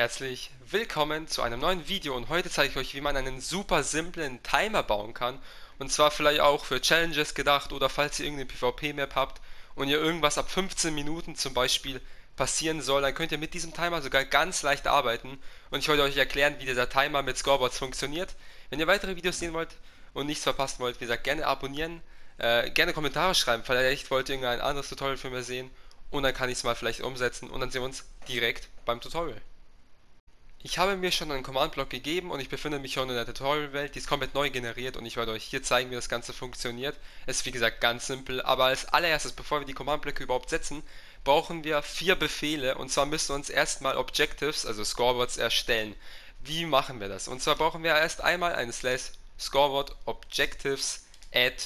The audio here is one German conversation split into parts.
Herzlich willkommen zu einem neuen Video und heute zeige ich euch, wie man einen super simplen Timer bauen kann. Und zwar vielleicht auch für Challenges gedacht oder falls ihr irgendeine PvP-Map habt und ihr irgendwas ab 15 Minuten zum Beispiel passieren soll, dann könnt ihr mit diesem Timer sogar ganz leicht arbeiten. Und ich wollte euch erklären, wie dieser Timer mit Scoreboards funktioniert. Wenn ihr weitere Videos sehen wollt und nichts verpassen wollt, wie gesagt, gerne abonnieren, äh, gerne Kommentare schreiben, vielleicht wollt ihr irgendein anderes Tutorial für mich sehen und dann kann ich es mal vielleicht umsetzen und dann sehen wir uns direkt beim Tutorial. Ich habe mir schon einen Command-Block gegeben und ich befinde mich schon in der Tutorial-Welt, die ist komplett neu generiert und ich werde euch hier zeigen, wie das Ganze funktioniert. Es ist wie gesagt ganz simpel, aber als allererstes, bevor wir die Command-Blöcke überhaupt setzen, brauchen wir vier Befehle und zwar müssen wir uns erstmal Objectives, also Scoreboards, erstellen. Wie machen wir das? Und zwar brauchen wir erst einmal eine slash Scoreboard Objectives add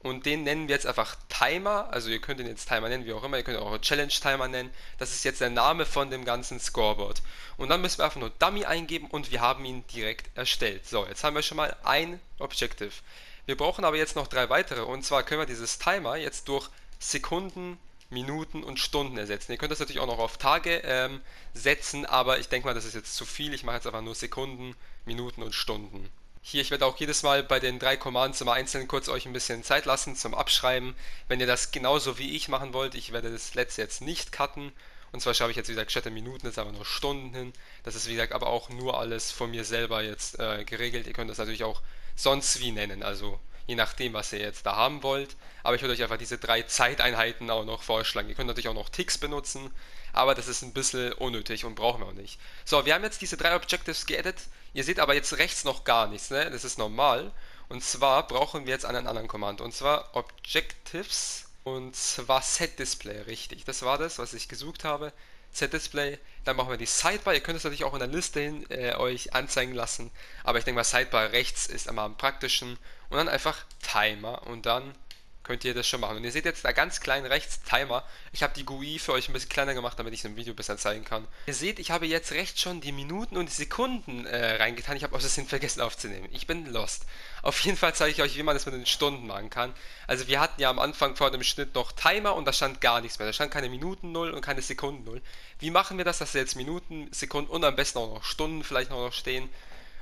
und den nennen wir jetzt einfach Timer, also ihr könnt ihn jetzt Timer nennen, wie auch immer, ihr könnt auch Challenge Timer nennen. Das ist jetzt der Name von dem ganzen Scoreboard. Und dann müssen wir einfach nur Dummy eingeben und wir haben ihn direkt erstellt. So, jetzt haben wir schon mal ein Objective. Wir brauchen aber jetzt noch drei weitere und zwar können wir dieses Timer jetzt durch Sekunden, Minuten und Stunden ersetzen. Ihr könnt das natürlich auch noch auf Tage ähm, setzen, aber ich denke mal, das ist jetzt zu viel. Ich mache jetzt einfach nur Sekunden, Minuten und Stunden. Hier, ich werde auch jedes Mal bei den drei Commands immer einzeln kurz euch ein bisschen Zeit lassen zum Abschreiben. Wenn ihr das genauso wie ich machen wollt, ich werde das letzte jetzt nicht cutten. Und zwar schreibe ich jetzt, wie gesagt, statt der Minuten jetzt aber nur Stunden hin. Das ist, wie gesagt, aber auch nur alles von mir selber jetzt äh, geregelt. Ihr könnt das natürlich auch sonst wie nennen, also je nachdem, was ihr jetzt da haben wollt. Aber ich würde euch einfach diese drei Zeiteinheiten auch noch vorschlagen. Ihr könnt natürlich auch noch Ticks benutzen, aber das ist ein bisschen unnötig und brauchen wir auch nicht. So, wir haben jetzt diese drei Objectives geaddet. Ihr seht aber jetzt rechts noch gar nichts, ne? Das ist normal. Und zwar brauchen wir jetzt einen anderen Command. Und zwar Objectives und zwar Set Display, richtig. Das war das, was ich gesucht habe. Set Display, dann machen wir die Sidebar. Ihr könnt es natürlich auch in der Liste hin äh, euch anzeigen lassen, aber ich denke mal Sidebar rechts ist am praktischen. Und dann einfach Timer und dann könnt ihr das schon machen. Und ihr seht jetzt da ganz klein rechts Timer. Ich habe die GUI für euch ein bisschen kleiner gemacht, damit ich es im Video besser zeigen kann. Ihr seht, ich habe jetzt rechts schon die Minuten und die Sekunden äh, reingetan. Ich habe aus Versehen vergessen aufzunehmen. Ich bin lost. Auf jeden Fall zeige ich euch, wie man das mit den Stunden machen kann. Also wir hatten ja am Anfang vor dem Schnitt noch Timer und da stand gar nichts mehr. Da stand keine Minuten 0 und keine Sekunden 0. Wie machen wir das, dass jetzt Minuten, Sekunden und am besten auch noch Stunden vielleicht noch stehen?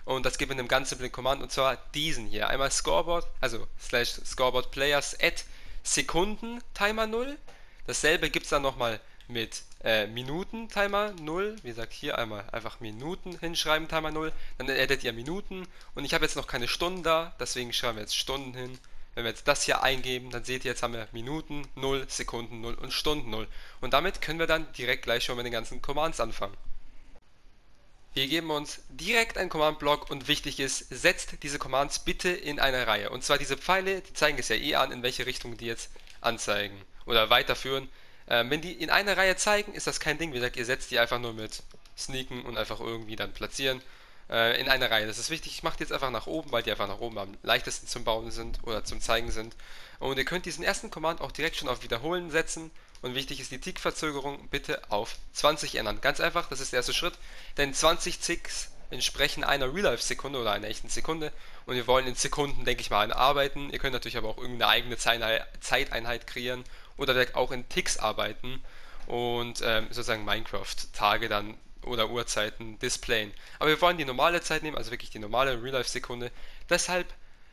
Und das gibt in einem ganz simplen Command und zwar diesen hier. Einmal Scoreboard, also slash Scoreboard Players at Sekunden Timer 0. Dasselbe gibt es dann nochmal mit äh, Minuten Timer 0. Wie gesagt, hier einmal einfach Minuten hinschreiben Timer 0. Dann addet ihr Minuten und ich habe jetzt noch keine Stunden da, deswegen schreiben wir jetzt Stunden hin. Wenn wir jetzt das hier eingeben, dann seht ihr, jetzt haben wir Minuten 0, Sekunden 0 und Stunden 0. Und damit können wir dann direkt gleich schon mit den ganzen Commands anfangen. Wir geben uns direkt einen Command-Block und wichtig ist, setzt diese Commands bitte in eine Reihe. Und zwar diese Pfeile, die zeigen es ja eh an, in welche Richtung die jetzt anzeigen oder weiterführen. Ähm, wenn die in eine Reihe zeigen, ist das kein Ding. Wie gesagt, ihr setzt die einfach nur mit Sneaken und einfach irgendwie dann platzieren äh, in eine Reihe. Das ist wichtig. Ich mache die jetzt einfach nach oben, weil die einfach nach oben am leichtesten zum Bauen sind oder zum Zeigen sind. Und ihr könnt diesen ersten Command auch direkt schon auf Wiederholen setzen und wichtig ist die Tick-Verzögerung bitte auf 20 ändern. Ganz einfach, das ist der erste Schritt, denn 20 Ticks entsprechen einer Real-Life-Sekunde oder einer echten Sekunde und wir wollen in Sekunden, denke ich mal, arbeiten. Ihr könnt natürlich aber auch irgendeine eigene Zeiteinheit kreieren oder auch in Ticks arbeiten und ähm, sozusagen Minecraft-Tage dann oder Uhrzeiten displayen. Aber wir wollen die normale Zeit nehmen, also wirklich die normale Real-Life-Sekunde. Deshalb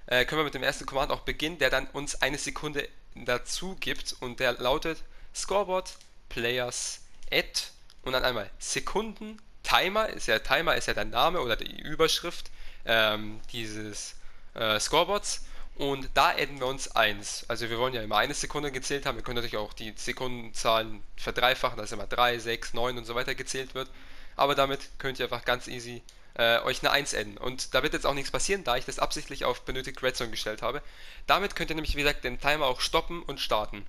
äh, können wir mit dem ersten Command auch beginnen, der dann uns eine Sekunde dazu gibt und der lautet Scoreboard, Players, Add und dann einmal Sekunden, Timer, ist ja Timer ist ja der Name oder die Überschrift ähm, dieses äh, Scoreboards und da adden wir uns 1. Also wir wollen ja immer eine Sekunde gezählt haben, wir können natürlich auch die Sekundenzahlen verdreifachen, dass immer 3, 6, 9 und so weiter gezählt wird, aber damit könnt ihr einfach ganz easy äh, euch eine 1 adden. Und da wird jetzt auch nichts passieren, da ich das absichtlich auf benötigt Redstone gestellt habe. Damit könnt ihr nämlich, wie gesagt, den Timer auch stoppen und starten.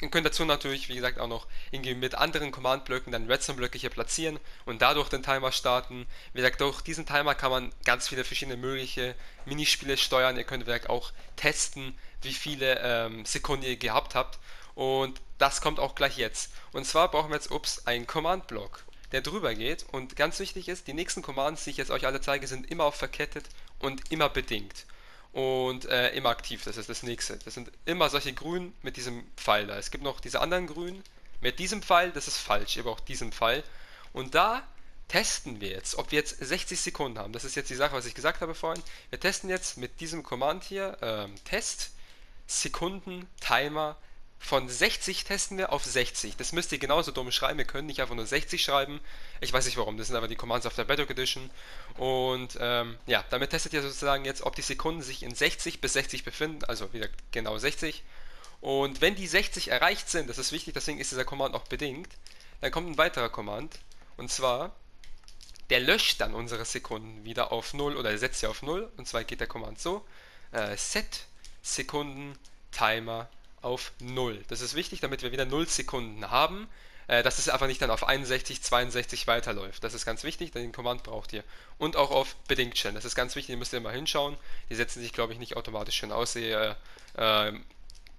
Ihr könnt dazu natürlich, wie gesagt, auch noch irgendwie mit anderen Command-Blöcken dann Redstone-Blöcke hier platzieren und dadurch den Timer starten. Wie gesagt, durch diesen Timer kann man ganz viele verschiedene mögliche Minispiele steuern. Ihr könnt wie gesagt, auch testen, wie viele ähm, Sekunden ihr gehabt habt. Und das kommt auch gleich jetzt. Und zwar brauchen wir jetzt, ups, einen Command-Block, der drüber geht. Und ganz wichtig ist, die nächsten Commands, die ich jetzt euch alle zeige, sind immer auf verkettet und immer bedingt und äh, immer aktiv. Das ist das nächste. Das sind immer solche Grün mit diesem Pfeil da. Es gibt noch diese anderen Grün mit diesem Pfeil, das ist falsch. Ihr braucht diesen Pfeil. Und da testen wir jetzt, ob wir jetzt 60 Sekunden haben. Das ist jetzt die Sache, was ich gesagt habe vorhin. Wir testen jetzt mit diesem Command hier, ähm, Test, Sekunden, Timer, von 60 testen wir auf 60. Das müsst ihr genauso dumm schreiben. Wir können nicht einfach nur 60 schreiben. Ich weiß nicht warum. Das sind aber die Commands auf der Bedrock Edition. Und ähm, ja, damit testet ihr sozusagen jetzt, ob die Sekunden sich in 60 bis 60 befinden. Also wieder genau 60. Und wenn die 60 erreicht sind, das ist wichtig, deswegen ist dieser Command auch bedingt, dann kommt ein weiterer Command. Und zwar der löscht dann unsere Sekunden wieder auf 0 oder setzt sie auf 0. Und zwar geht der Command so: äh, set Sekunden Timer auf 0. Das ist wichtig, damit wir wieder 0 Sekunden haben. Äh, dass es einfach nicht dann auf 61, 62 weiterläuft. Das ist ganz wichtig, denn den Command braucht ihr. Und auch auf bedingt stellen. Das ist ganz wichtig, ihr müsst ihr mal hinschauen. Die setzen sich, glaube ich, nicht automatisch schön aus. Ihr, äh,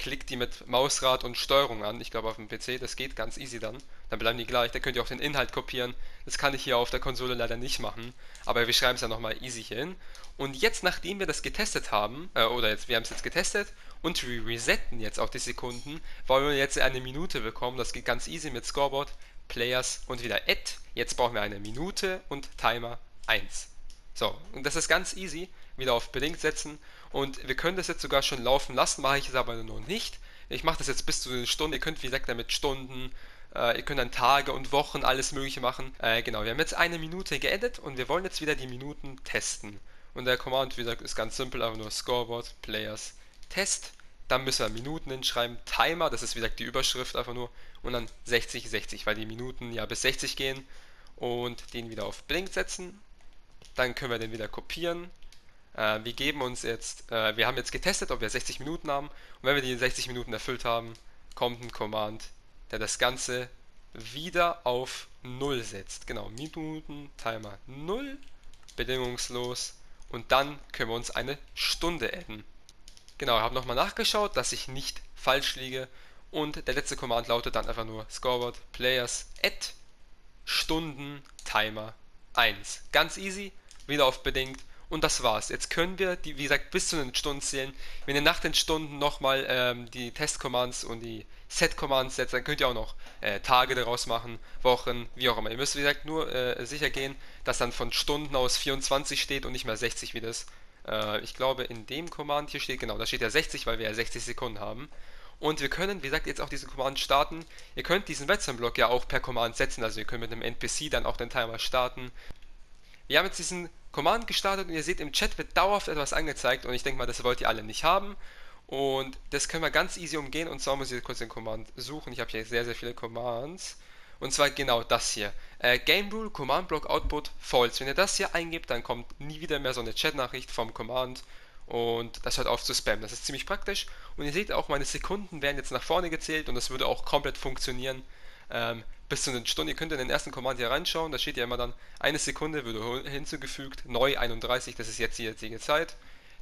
klickt die mit Mausrad und Steuerung an. Ich glaube auf dem PC, das geht ganz easy dann. Dann bleiben die gleich. Da könnt ihr auch den Inhalt kopieren. Das kann ich hier auf der Konsole leider nicht machen. Aber wir schreiben es ja nochmal easy hier hin. Und jetzt, nachdem wir das getestet haben, äh, oder jetzt, wir haben es jetzt getestet und wir resetten jetzt auch die Sekunden, wollen wir jetzt eine Minute bekommen. Das geht ganz easy mit Scoreboard, Players und wieder Add. Jetzt brauchen wir eine Minute und Timer 1. So, und das ist ganz easy. Wieder auf bedingt setzen und wir können das jetzt sogar schon laufen lassen, mache ich es aber noch nicht. Ich mache das jetzt bis zu einer Stunde. Ihr könnt, wie gesagt, damit Stunden, äh, ihr könnt dann Tage und Wochen alles Mögliche machen. Äh, genau, wir haben jetzt eine Minute geedit und wir wollen jetzt wieder die Minuten testen. Und der Command, wie gesagt, ist ganz simpel, einfach nur Scoreboard, Players, Test. Dann müssen wir Minuten hinschreiben, Timer, das ist wie gesagt die Überschrift einfach nur. Und dann 60, 60, weil die Minuten ja bis 60 gehen. Und den wieder auf Blink setzen. Dann können wir den wieder kopieren äh, wir geben uns jetzt, äh, wir haben jetzt getestet, ob wir 60 Minuten haben. Und wenn wir die 60 Minuten erfüllt haben, kommt ein Command, der das Ganze wieder auf 0 setzt. Genau, Minuten, Timer 0, bedingungslos. Und dann können wir uns eine Stunde adden. Genau, ich habe nochmal nachgeschaut, dass ich nicht falsch liege. Und der letzte Command lautet dann einfach nur Scoreboard Players add Stunden Timer 1. Ganz easy, wieder auf bedingt und das war's. Jetzt können wir, die, wie gesagt, bis zu den Stunden zählen. Wenn ihr nach den Stunden nochmal ähm, die Test-Commands und die Set-Commands setzt, dann könnt ihr auch noch äh, Tage daraus machen, Wochen, wie auch immer. Ihr müsst, wie gesagt, nur äh, sicher gehen, dass dann von Stunden aus 24 steht und nicht mehr 60 wie das. Äh, ich glaube, in dem Command hier steht, genau, da steht ja 60, weil wir ja 60 Sekunden haben. Und wir können, wie gesagt, jetzt auch diesen Command starten. Ihr könnt diesen Redstone-Block ja auch per Command setzen, also ihr könnt mit einem NPC dann auch den Timer starten. Wir haben jetzt diesen Command gestartet und ihr seht im Chat wird dauerhaft etwas angezeigt und ich denke mal, das wollt ihr alle nicht haben. Und das können wir ganz easy umgehen und zwar muss ich kurz den Command suchen. Ich habe hier sehr, sehr viele Commands. Und zwar genau das hier. Äh, Game Rule, Command Block Output, False. Wenn ihr das hier eingibt, dann kommt nie wieder mehr so eine Chat-Nachricht vom Command und das hört auf zu spammen. Das ist ziemlich praktisch. Und ihr seht auch, meine Sekunden werden jetzt nach vorne gezählt und das würde auch komplett funktionieren. Ähm, bis zu einer Stunde. Ihr könnt in den ersten Command hier reinschauen, da steht ja immer dann, eine Sekunde würde hinzugefügt, neu 31, das ist jetzt die jetzige Zeit.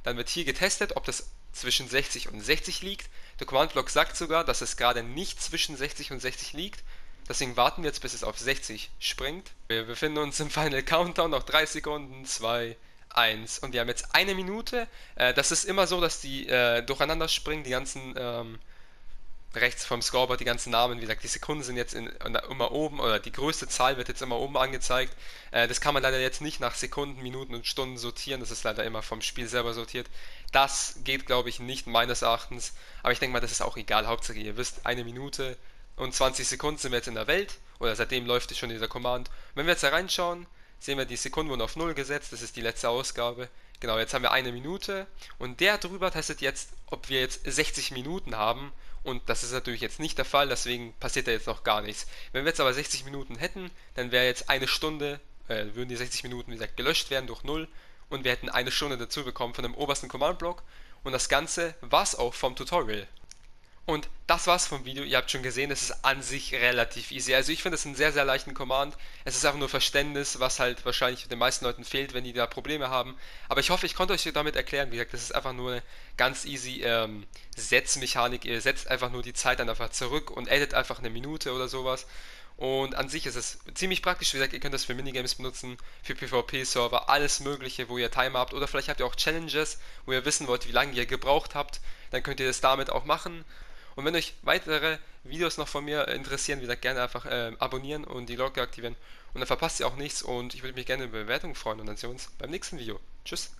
Dann wird hier getestet, ob das zwischen 60 und 60 liegt. Der Command-Block sagt sogar, dass es gerade nicht zwischen 60 und 60 liegt. Deswegen warten wir jetzt, bis es auf 60 springt. Wir befinden uns im Final Countdown, noch 3 Sekunden, 2, 1. Und wir haben jetzt eine Minute. Äh, das ist immer so, dass die äh, durcheinander springen, die ganzen ähm, rechts vom Scoreboard die ganzen Namen, wie gesagt, die Sekunden sind jetzt in, immer oben oder die größte Zahl wird jetzt immer oben angezeigt. Äh, das kann man leider jetzt nicht nach Sekunden, Minuten und Stunden sortieren, das ist leider immer vom Spiel selber sortiert. Das geht, glaube ich, nicht meines Erachtens, aber ich denke mal, das ist auch egal. Hauptsache, ihr wisst, eine Minute und 20 Sekunden sind wir jetzt in der Welt oder seitdem läuft schon dieser Command. Wenn wir jetzt da reinschauen, sehen wir, die Sekunden wurden auf 0 gesetzt, das ist die letzte Ausgabe. Genau, jetzt haben wir eine Minute und der drüber testet jetzt, ob wir jetzt 60 Minuten haben und das ist natürlich jetzt nicht der Fall, deswegen passiert da jetzt noch gar nichts. Wenn wir jetzt aber 60 Minuten hätten, dann wäre jetzt eine Stunde, äh, würden die 60 Minuten, wie gesagt, gelöscht werden durch 0 und wir hätten eine Stunde dazu bekommen von dem obersten Command-Block und das Ganze war es auch vom Tutorial. Und das war's vom Video. Ihr habt schon gesehen, es ist an sich relativ easy. Also ich finde es einen sehr, sehr leichten Command. Es ist einfach nur Verständnis, was halt wahrscheinlich den meisten Leuten fehlt, wenn die da Probleme haben. Aber ich hoffe, ich konnte euch damit erklären. Wie gesagt, das ist einfach nur eine ganz easy ähm, Setzmechanik. Ihr setzt einfach nur die Zeit dann einfach zurück und edit einfach eine Minute oder sowas. Und an sich ist es ziemlich praktisch. Wie gesagt, ihr könnt das für Minigames benutzen, für PvP-Server, alles Mögliche, wo ihr Timer habt. Oder vielleicht habt ihr auch Challenges, wo ihr wissen wollt, wie lange ihr gebraucht habt. Dann könnt ihr das damit auch machen. Und wenn euch weitere Videos noch von mir interessieren, wieder gerne einfach äh, abonnieren und die Glocke aktivieren. Und dann verpasst ihr auch nichts und ich würde mich gerne über Bewertungen freuen und dann sehen wir uns beim nächsten Video. Tschüss.